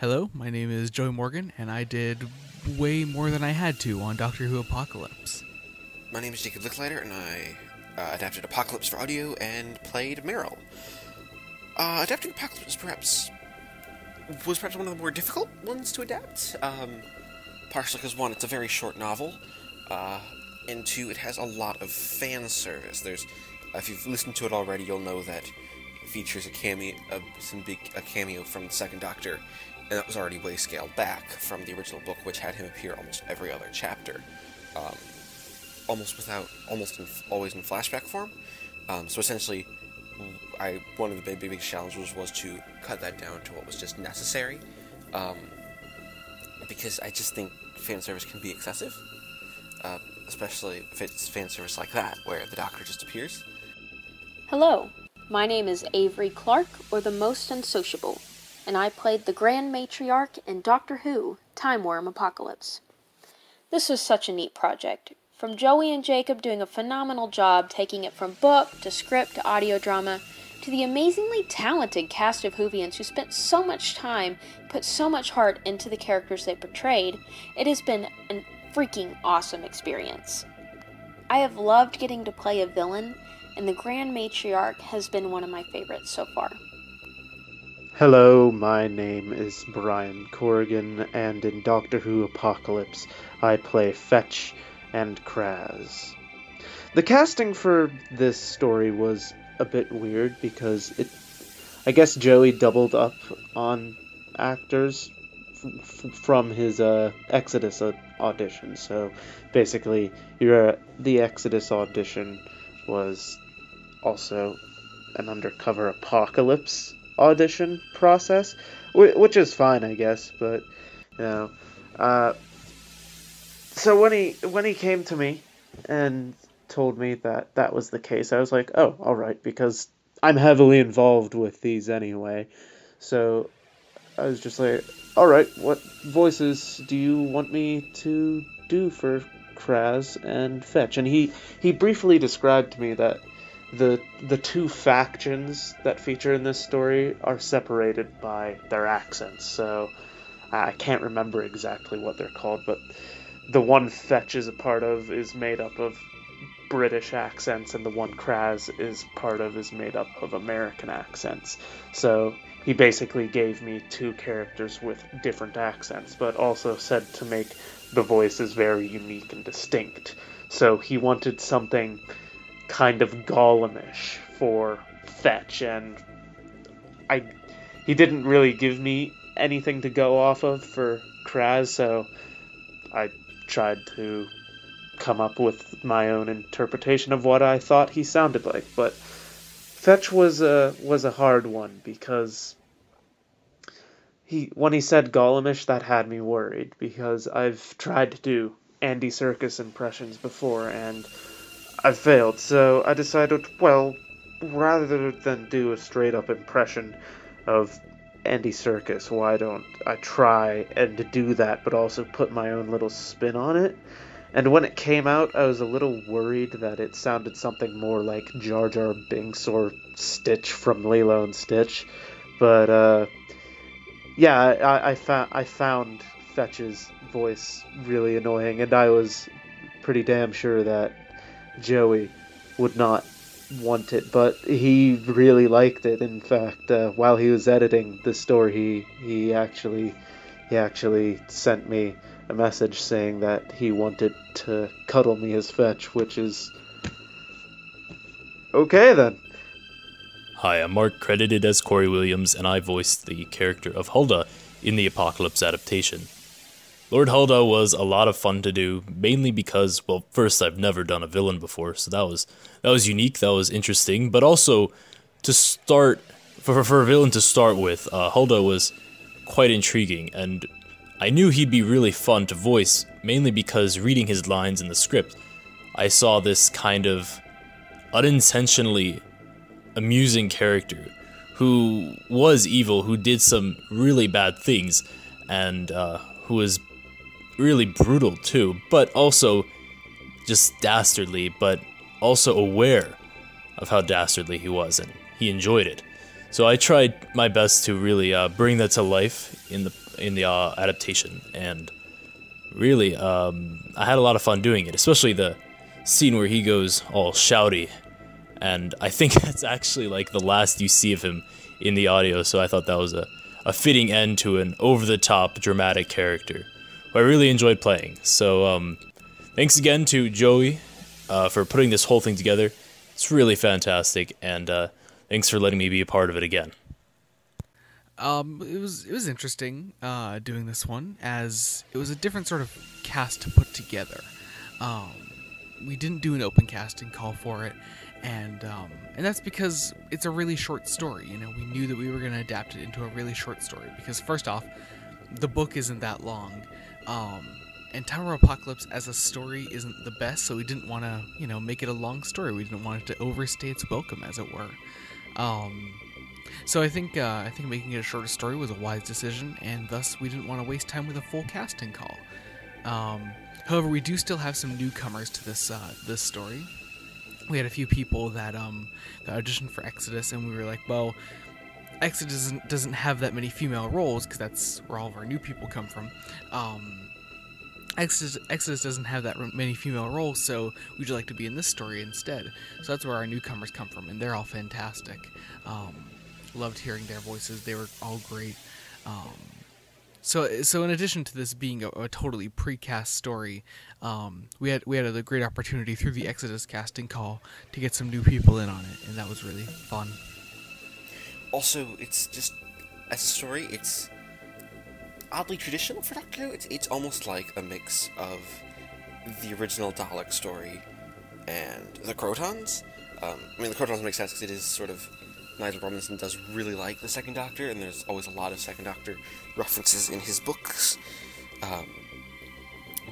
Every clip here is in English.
Hello, my name is Joey Morgan, and I did way more than I had to on Doctor Who Apocalypse. My name is Jacob Licklider, and I uh, adapted Apocalypse for audio and played Miril. Uh, adapting Apocalypse was perhaps was perhaps one of the more difficult ones to adapt. Um, partially because one, it's a very short novel, uh, and two, it has a lot of fan service. There's, if you've listened to it already, you'll know that it features a cameo, a, some big a cameo from the Second Doctor, and that was already way scaled back from the original book, which had him appear almost every other chapter, um, almost without, almost in, always in flashback form. Um, so essentially, I one of the big, big, big challenges was to cut that down to what was just necessary, um, because I just think fan service can be excessive, uh, especially if it's fan service like that, where the Doctor just appears. Hello, my name is Averi Clark, or the Most Unsociable, and I played the Grand Matriarch in Doctor Who Timewyrm Apocalypse. This was such a neat project. From Joey and Jacob doing a phenomenal job taking it from book to script to audio drama, to the amazingly talented cast of Whovians who spent so much time, put so much heart into the characters they portrayed, it has been a freaking awesome experience. I have loved getting to play a villain, and the Grand Matriarch has been one of my favorites so far. Hello, my name is Brian Corrigan, and in Doctor Who Apocalypse, I play Fetch and Kraz. The casting for this story was a bit weird because it. I guess Joey doubled up on actors f- from his uh, Exodus audition. So basically, your the Exodus audition was also an undercover apocalypse audition process, which is fine, I guess. But you know, uh, so when he when he came to me and told me that that was the case, I was like, oh, all right, because I'm heavily involved with these anyway. So I was just like, all right, what voices do you want me to do for Kraz and Fetch? And he he briefly described to me that the the two factions that feature in this story are separated by their accents. So I can't remember exactly what they're called, but the one Fetch is a part of is made up of British accents, and the one Kraz is part of is made up of American accents. So he basically gave me two characters with different accents, but also said to make the voices very unique and distinct. So he wanted something kind of Gollumish for Fetch, and I he didn't really give me anything to go off of for Kraz, so I tried to come up with my own interpretation of what I thought he sounded like. But Fetch was a was a hard one because he when he said Gollumish, that had me worried because I've tried to do Andy Serkis impressions before and I failed, so I decided, well, rather than do a straight up impression of Andy Serkis, why don't I try and do that, but also put my own little spin on it? And when it came out, I was a little worried that it sounded something more like Jar Jar Binks or Stitch from Lilo and Stitch. But, uh, yeah, I, I, found, I found Fetch's voice really annoying, and I was pretty damn sure that Joey would not want it, but he really liked it. In fact, uh, while he was editing the story, he he actually he actually sent me a message saying that he wanted to cuddle me as fetch, which is okay then. Hi, I'm Mark, credited as Corey Williams, and I voiced the character of Huldah in the Apocalypse adaptation. Lord Huldah was a lot of fun to do, mainly because, well, first I've never done a villain before, so that was that was unique, that was interesting, but also to start for for a villain to start with, uh, Huldah was quite intriguing, and I knew he'd be really fun to voice, mainly because reading his lines in the script, I saw this kind of unintentionally amusing character who was evil, who did some really bad things, and uh, who was really brutal too, but also just dastardly, but also aware of how dastardly he was, and he enjoyed it. So I tried my best to really uh, bring that to life in the in the uh, adaptation, and really, um, I had a lot of fun doing it. Especially the scene where he goes all shouty, and I think that's actually like the last you see of him in the audio. So I thought that was a, a fitting end to an over the top dramatic character who I really enjoyed playing. So um, thanks again to Joey uh, for putting this whole thing together. It's really fantastic, and uh, thanks for letting me be a part of it again. Um, it was it was interesting uh, doing this one as it was a different sort of cast to put together. Um, we didn't do an open casting call for it, and um, and that's because it's a really short story. You know, we knew that we were going to adapt it into a really short story because first off, the book isn't that long, um, and Tower Apocalypse as a story isn't the best, so we didn't want to you know make it a long story. We didn't want it to overstay its welcome, as it were. Um, so I think uh, I think making it a shorter story was a wise decision, and thus we didn't want to waste time with a full casting call. Um, however, we do still have some newcomers to this uh, this story. We had a few people that um that auditioned for Exodus, and we were like, well, Exodus doesn't, doesn't have that many female roles because that's where all of our new people come from. Um, Exodus, Exodus doesn't have that many female roles, so would you like to be in this story instead? So that's where our newcomers come from, and they're all fantastic. Um, loved hearing their voices; they were all great. Um, so, so in addition to this being a, a totally precast story, um, we had we had a great opportunity through the Exodus casting call to get some new people in on it, and that was really fun. Also, it's just as a story, it's oddly traditional for Doctor Who. It's, it's almost like a mix of the original Dalek story and the Krotons. Um, I mean, the Krotons make sense because it is sort of Nigel Robinson does really like the Second Doctor, and there's always a lot of Second Doctor references in his books. Um,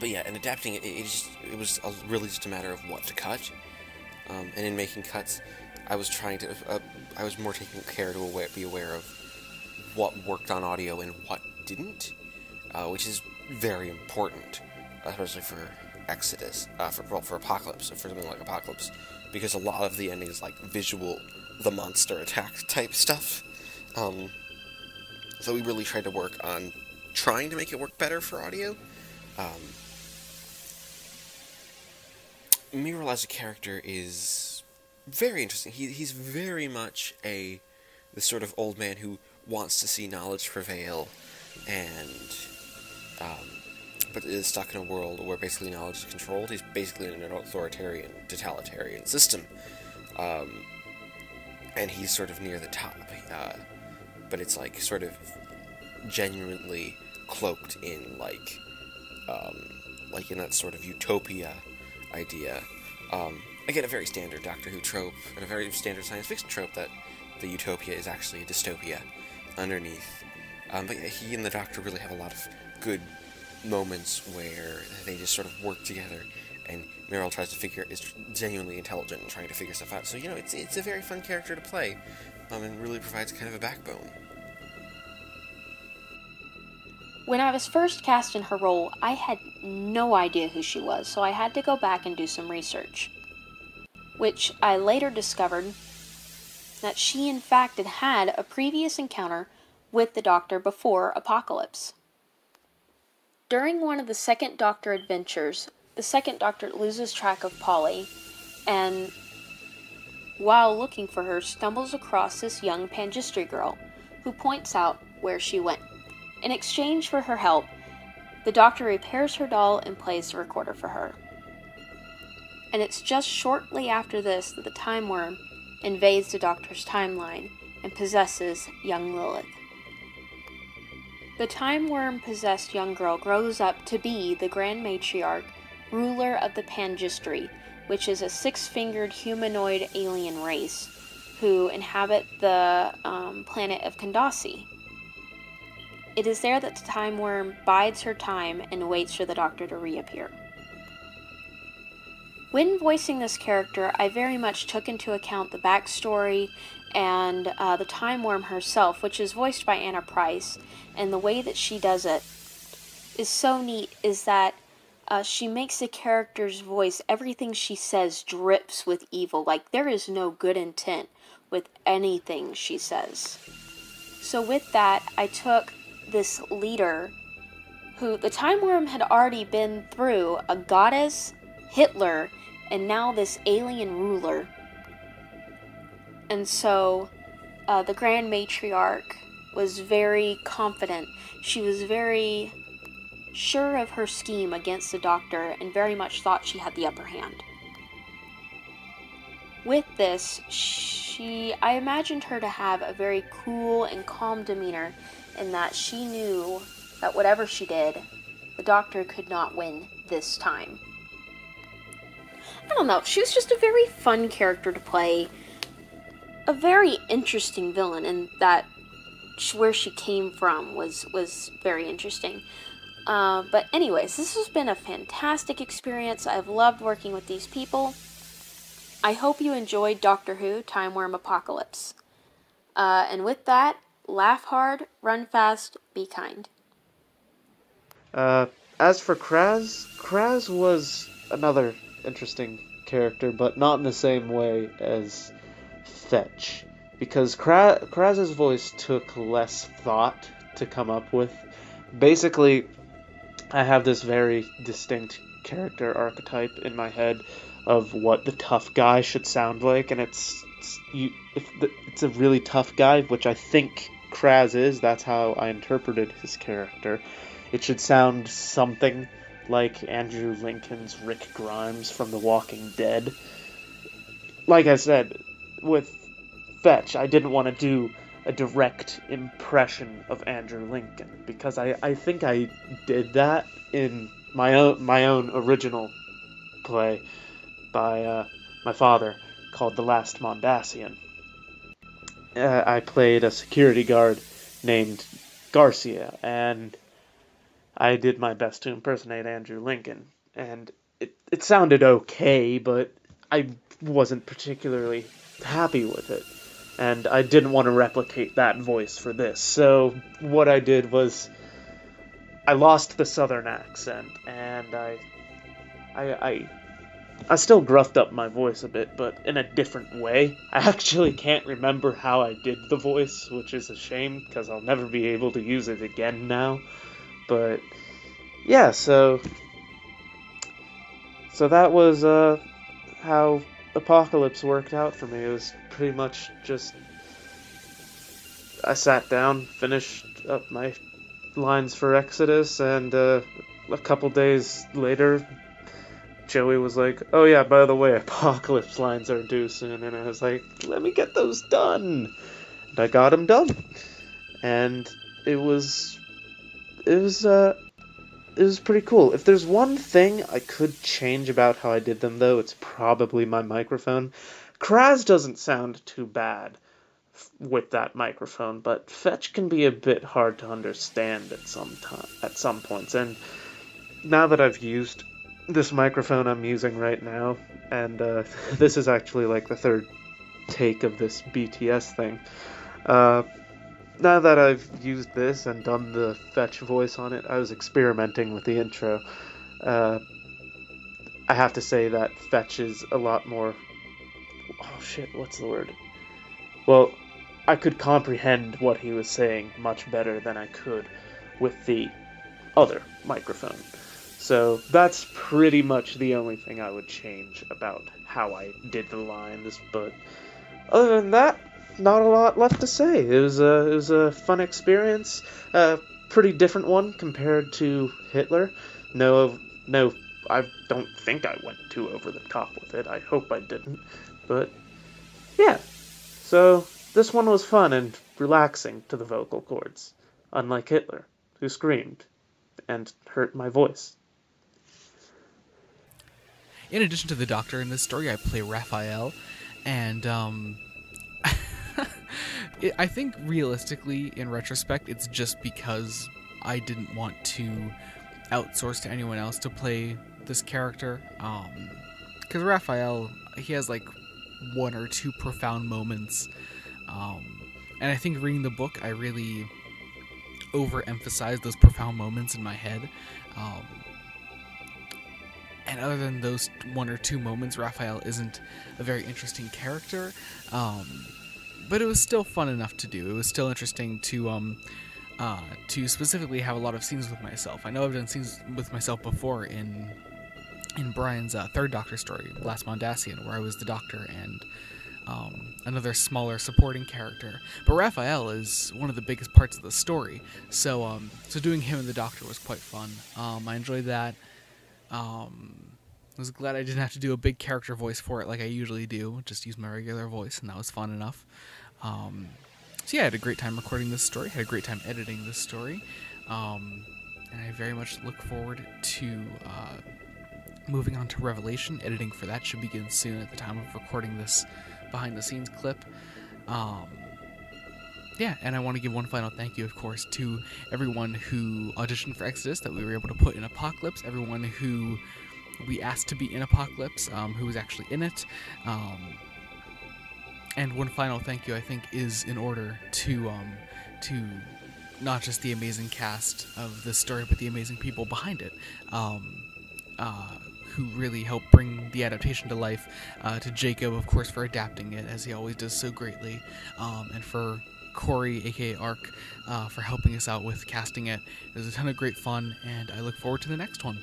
but yeah, and adapting it, it, just, it was a, really just a matter of what to cut. Um, and in making cuts, I was trying to, uh, I was more taking care to aware, be aware of what worked on audio and what didn't, uh, which is very important, especially for Exodus, uh, for well, for Apocalypse, for something like Apocalypse, because a lot of the ending is like visual, the monster attack type stuff. Um, so we really tried to work on trying to make it work better for audio. Um, Miril as a character is very interesting. He, he's very much a the sort of old man who wants to see knowledge prevail and um, but is stuck in a world where basically knowledge is controlled. He's basically in an authoritarian, totalitarian system, um, and he's sort of near the top. Uh, but it's like sort of genuinely cloaked in like, um, like in that sort of utopia idea. Um, again, a very standard Doctor Who trope and a very standard science fiction trope that the utopia is actually a dystopia underneath um, but yeah, he and the Doctor really have a lot of good moments where they just sort of work together, and Miril tries to figure is genuinely intelligent and trying to figure stuff out. So you know, it's it's a very fun character to play, um, and really provides kind of a backbone. When I was first cast in her role, I had no idea who she was, so I had to go back and do some research. Which I later discovered that she, in fact, had had a previous encounter with the Doctor before Apocalypse. During one of the second Doctor adventures, the second Doctor loses track of Polly and, while looking for her, stumbles across this young Panjistri girl who points out where she went. In exchange for her help, the Doctor repairs her doll and plays the recorder for her. And it's just shortly after this that the Timewyrm invades the Doctor's timeline and possesses young Lilith. The Timewyrm possessed young girl grows up to be the Grand Matriarch, ruler of the Panjistri, which is a six fingered humanoid alien race who inhabit the um, planet of Kandasi. It is there that the Timewyrm bides her time and waits for the Doctor to reappear. When voicing this character, I very much took into account the backstory and uh, the Timewyrm herself, which is voiced by Anna Price, and the way that she does it is so neat. Is that uh, she makes the character's voice, everything she says drips with evil. Like there is no good intent with anything she says. So, with that, I took this leader who the Timewyrm had already been through a goddess, Hitler, and now this alien ruler. And so uh, the Grand Matriarch was very confident. She was very sure of her scheme against the Doctor and very much thought she had the upper hand. With this, she I imagined her to have a very cool and calm demeanor in that she knew that whatever she did, the Doctor could not win this time. I don't know, she was just a very fun character to play. A very interesting villain, and that where she came from was was very interesting. Uh, but anyways, this has been a fantastic experience. I've loved working with these people. I hope you enjoyed Doctor Who Timewyrm Apocalypse. Uh, and with that, laugh hard, run fast, be kind. Uh, as for Kraz, Kraz was another interesting character, but not in the same way as Fetch. Because Kra- Kraz's voice took less thought to come up with. Basically, I have this very distinct character archetype in my head of what the tough guy should sound like, and it's, it's you if the, it's a really tough guy, which I think Kraz is. That's how I interpreted his character. It should sound something like Andrew Lincoln's Rick Grimes from The Walking Dead. Like I said, with Fetch, I didn't want to do a direct impression of Andrew Lincoln because I, I think I did that in my own my own original play by uh, my father called The Last Mondasian. Uh, I played a security guard named Garcia, and I did my best to impersonate Andrew Lincoln, and it it sounded okay, but I wasn't particularly happy with it, and I didn't want to replicate that voice for this. So what I did was I lost the southern accent, and I I I I still gruffed up my voice a bit, but in a different way. I actually can't remember how I did the voice, which is a shame because I'll never be able to use it again now. But yeah, so so that was uh, how Apocalypse worked out for me. It was pretty much just I sat down, finished up my lines for Exodus, and uh, a couple days later, Joey was like, "Oh yeah, by the way, Apocalypse lines are due soon," and I was like, "Let me get those done." And I got them done, and it was it was uh it was pretty cool. If there's one thing I could change about how I did them though, it's probably my microphone. Kraz doesn't sound too bad with that microphone, but Fetch can be a bit hard to understand at some time at some points. And now that I've used this microphone I'm using right now, and uh, this is actually like the third take of this BTS thing. Uh, now that I've used this and done the fetch voice on it, I was experimenting with the intro. Uh, I have to say that fetch is a lot more. Oh shit, what's the word? Well, I could comprehend what he was saying much better than I could with the other microphone. So that's pretty much the only thing I would change about how I did the lines. But other than that, not a lot left to say. It was a it was a fun experience, a pretty different one compared to Hitler. No, no, I don't think I went too over the top with it. I hope I didn't, but yeah. So this one was fun and relaxing to the vocal cords, unlike Hitler, who screamed and hurt my voice. In addition to the Doctor in this story, I play Raphael, and um, it, I think realistically, in retrospect, it's just because I didn't want to outsource to anyone else to play this character. Um, because Raphael, he has like one or two profound moments, um, and I think reading the book, I really overemphasized those profound moments in my head. Um, and other than those one or two moments, Raphael isn't a very interesting character. Um, but it was still fun enough to do. It was still interesting to um, uh, to specifically have a lot of scenes with myself. I know I've done scenes with myself before in in Brian's uh, third Doctor story, Last Mondasian, where I was the Doctor and um, another smaller supporting character. But Raphael is one of the biggest parts of the story, so um, so doing him and the Doctor was quite fun. Um, I enjoyed that. Um, I was glad I didn't have to do a big character voice for it like I usually do. Just use my regular voice, and that was fun enough. Um, so yeah, I had a great time recording this story. Had a great time editing this story, um, and I very much look forward to uh, moving on to Revelation. Editing for that should begin soon at the time of recording this behind the scenes clip. Um, yeah, and I want to give one final thank you, of course, to everyone who auditioned for Exodus that we were able to put in Apocalypse, everyone who we asked to be in Apocalypse, um, who was actually in it. Um, and one final thank you, I think, is in order to um, to not just the amazing cast of the story, but the amazing people behind it. Um, uh, who really helped bring the adaptation to life. Uh, to Jacob, of course, for adapting it as he always does so greatly, um, and for Corey, aka Ark, uh, for helping us out with casting it. It was a ton of great fun, and I look forward to the next one.